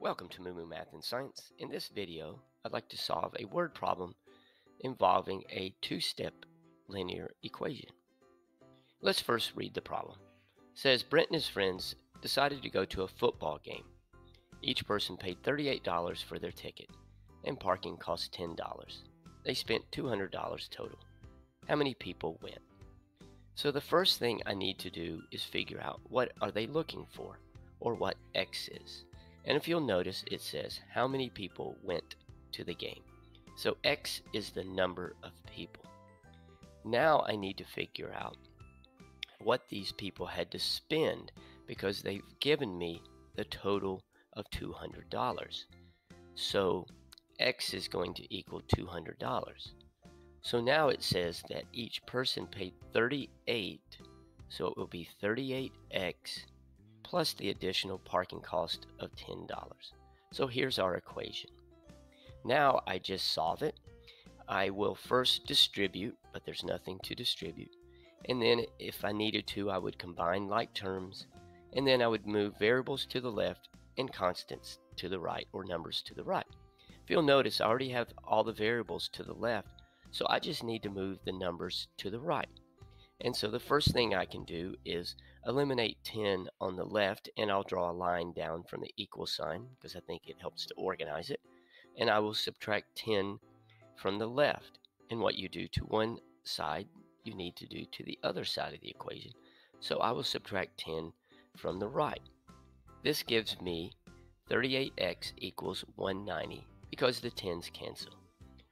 Welcome to Moo Math and Science. In this video, I'd like to solve a word problem involving a two-step linear equation. Let's first read the problem. It says Brent and his friends decided to go to a football game. Each person paid $38 for their ticket, and parking cost $10. They spent $200 total. How many people went? So the first thing I need to do is figure out what are they looking for, or what x is. And if you'll notice, it says how many people went to the game. So X is the number of people. Now I need to figure out what these people had to spend because they've given me the total of $200. So X is going to equal $200. So now it says that each person paid 38, so it will be 38X plus the additional parking cost of $10. So here's our equation. Now I just solve it. I will first distribute, but there's nothing to distribute. And then if I needed to, I would combine like terms, and then I would move variables to the left and constants to the right, or numbers to the right. If you'll notice, I already have all the variables to the left, so I just need to move the numbers to the right. And so the first thing I can do is eliminate 10 on the left and I'll draw a line down from the equal sign because I think it helps to organize it. And I will subtract 10 from the left. And what you do to one side, you need to do to the other side of the equation. So I will subtract 10 from the right. This gives me 38x equals 190 because the 10s cancel.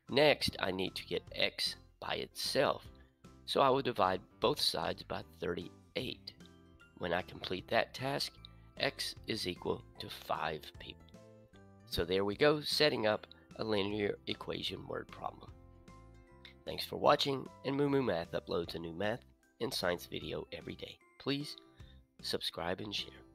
Next, I need to get x by itself. So I will divide both sides by 38. When I complete that task, x is equal to 5 people. So there we go, setting up a linear equation word problem. Thanks for watching, and Moo Moo Math uploads a new math and science video every day. Please subscribe and share.